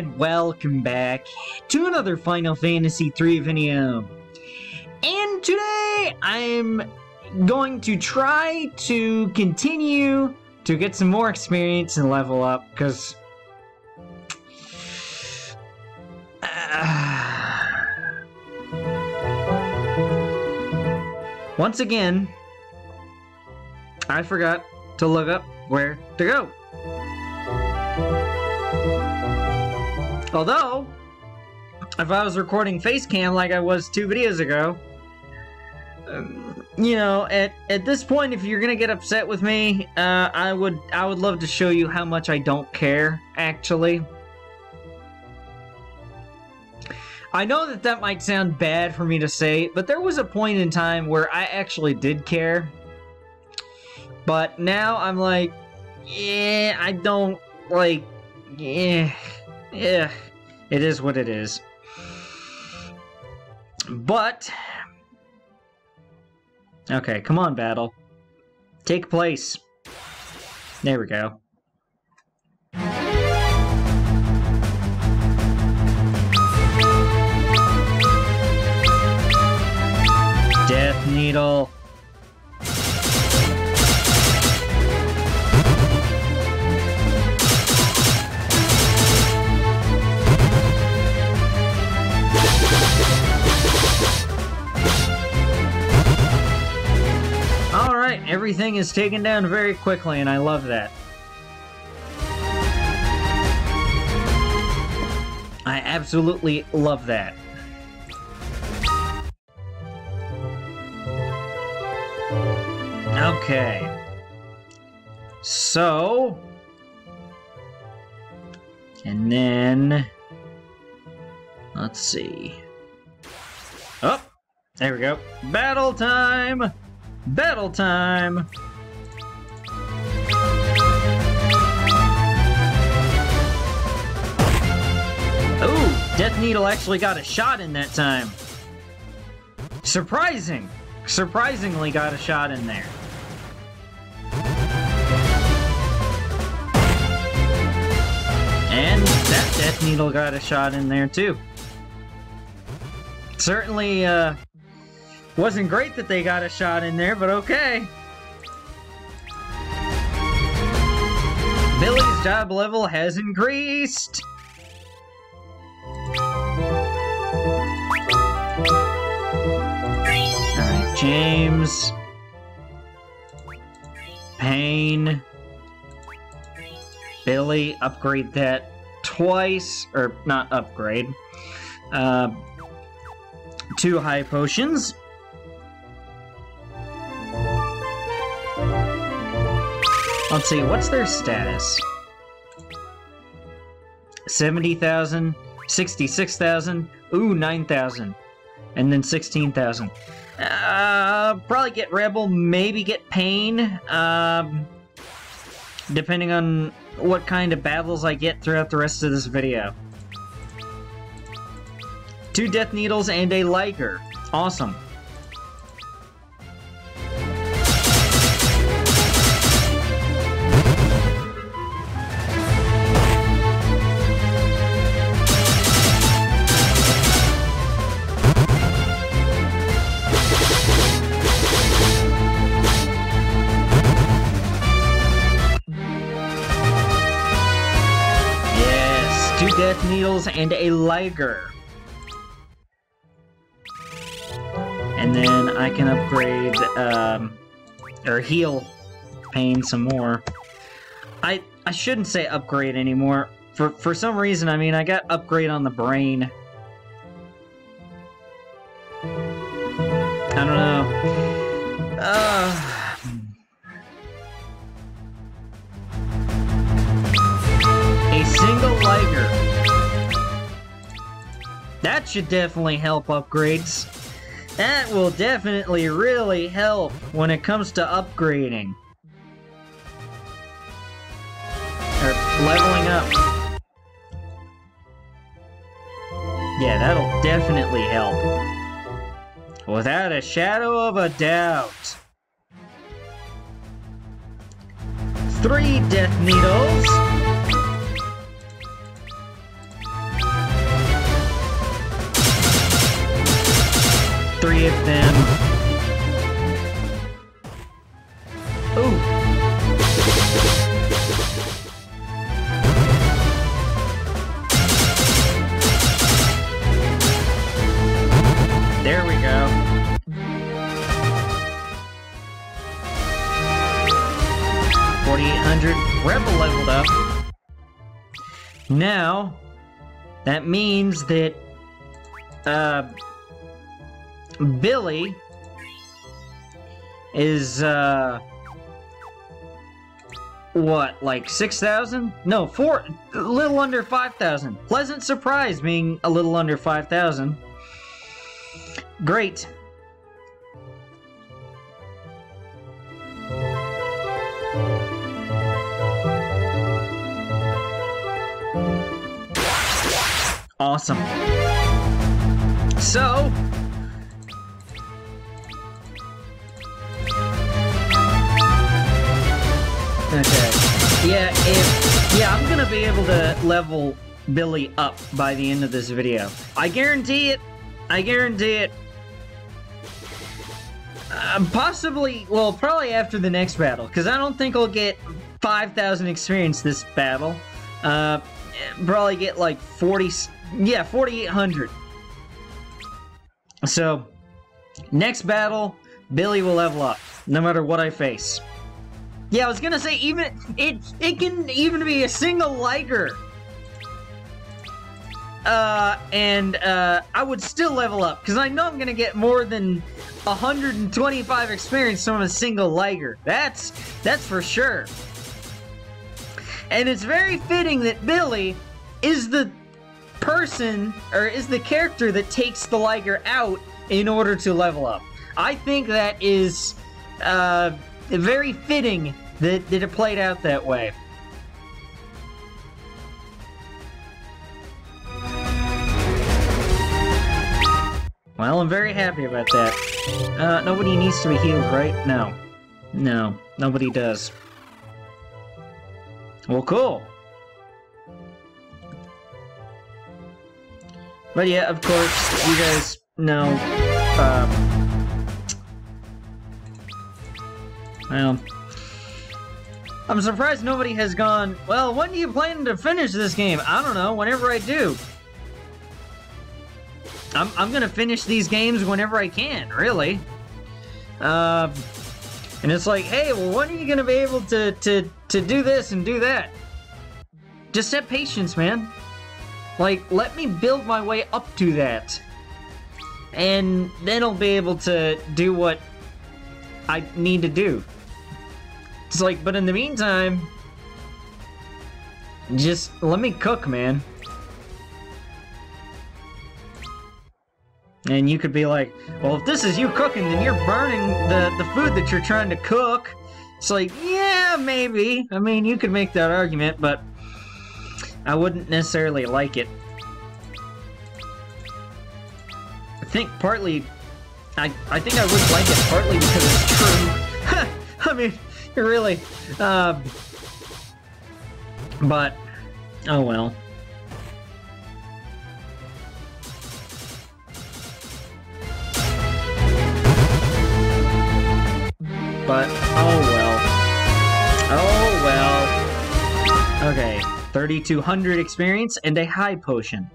and welcome back to another Final Fantasy III video. And today I'm going to try to continue to get some more experience and level up because once again I forgot to look up where to go. Although, if I was recording face cam like I was two videos ago, um, you know, at at this point, if you're gonna get upset with me, uh, I would I would love to show you how much I don't care. Actually, I know that that might sound bad for me to say, but there was a point in time where I actually did care. But now I'm like, yeah, I don't like, yeah. Yeah, it is what it is. But... Okay, come on, battle. Take place. There we go. Death Needle. Everything is taken down very quickly, and I love that. I absolutely love that. Okay. So... And then... Let's see. Oh! There we go. Battle time! Battle time! Oh, Death Needle actually got a shot in that time. Surprising! Surprisingly got a shot in there. And that Death Needle got a shot in there too. Certainly, uh, wasn't great that they got a shot in there, but okay. Billy's job level has increased! Alright, James. Pain. Billy, upgrade that twice, or not upgrade. Uh, two high potions. Let's see, what's their status? 70,000, 66,000, ooh, 9,000, and then 16,000. Uh, probably get Rebel, maybe get Pain, um, depending on what kind of battles I get throughout the rest of this video. Two Death Needles and a Liger. Awesome. Death Needles and a Liger. And then I can upgrade, um, or heal Pain some more. I I shouldn't say upgrade anymore. For for some reason, I mean, I got upgrade on the brain. That should definitely help upgrades. That will definitely really help when it comes to upgrading. Or leveling up. Yeah, that'll definitely help. Without a shadow of a doubt. Three Death Needles. Three of them. Ooh. There we go. Forty-eight hundred. Rebel leveled up. Now, that means that uh, Billy is uh, what, like six thousand? No, four, a little under five thousand. Pleasant surprise being a little under five thousand. Great. Awesome. So, Yeah, if yeah, I'm gonna be able to level Billy up by the end of this video. I guarantee it. I guarantee it. Uh, possibly, well, probably after the next battle, because I don't think I'll get 5,000 experience this battle. Uh, probably get like 40, yeah, 4,800. So, next battle, Billy will level up, no matter what I face. Yeah, I was gonna say, even, it, it can even be a single Liger. Uh, and, uh, I would still level up, because I know I'm gonna get more than 125 experience from a single Liger. That's, that's for sure. And it's very fitting that Billy is the person, or is the character that takes the Liger out in order to level up. I think that is uh, very fitting that, that it played out that way. Well, I'm very happy about that. Uh, nobody needs to be healed, right? No. No, nobody does. Well, cool. But yeah, of course, you guys know, um, well, I'm surprised nobody has gone, well, when do you plan to finish this game? I don't know, whenever I do. I'm, I'm gonna finish these games whenever I can, really. Uh, and it's like, hey, well, when are you gonna be able to, to, to do this and do that? Just have patience, man. Like, let me build my way up to that. And then I'll be able to do what I need to do. It's like, but in the meantime, just let me cook, man. And you could be like, well, if this is you cooking, then you're burning the, the food that you're trying to cook. It's like, yeah, maybe. I mean, you could make that argument, but I wouldn't necessarily like it. I think partly, I, I think I would like it partly because it's true. I mean, really. Um, but, oh well. But, oh well. Oh well. Okay, 3200 experience and a high potion.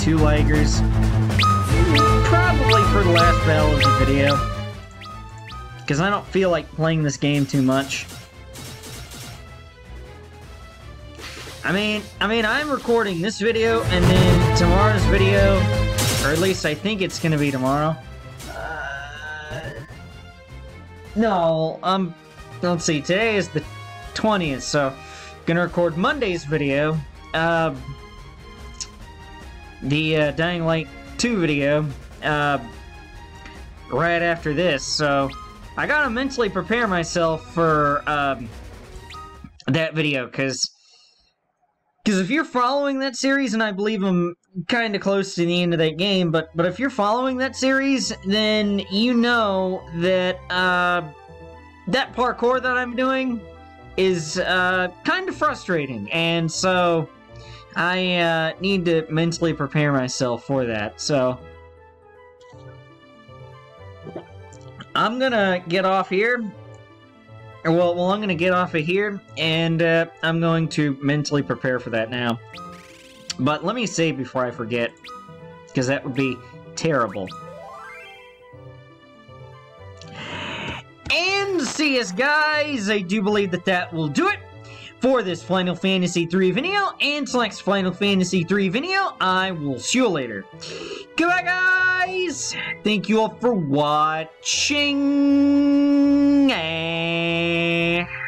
Two Ligers. Probably for the last battle of the video. Because I don't feel like playing this game too much. I mean, I mean, I'm recording this video and then tomorrow's video, or at least I think it's gonna be tomorrow. Uh, no, um, let's see, today is the 20th, so gonna record Monday's video. Uh, the uh, Dying Light 2 video, uh, right after this, so I gotta mentally prepare myself for, um, that video, because because if you're following that series, and I believe I'm kind of close to the end of that game, but but if you're following that series, then you know that uh, that parkour that I'm doing is uh, kind of frustrating, and so I uh, need to mentally prepare myself for that. So I'm gonna get off here. Well, well, I'm gonna get off of here, and uh, I'm going to mentally prepare for that now. But let me save before I forget, because that would be terrible. And see us, guys! I do believe that that will do it for this Final Fantasy 3 video, and next Final Fantasy 3 video, I will see you later. Goodbye, guys! Thank you all for watching. Eh.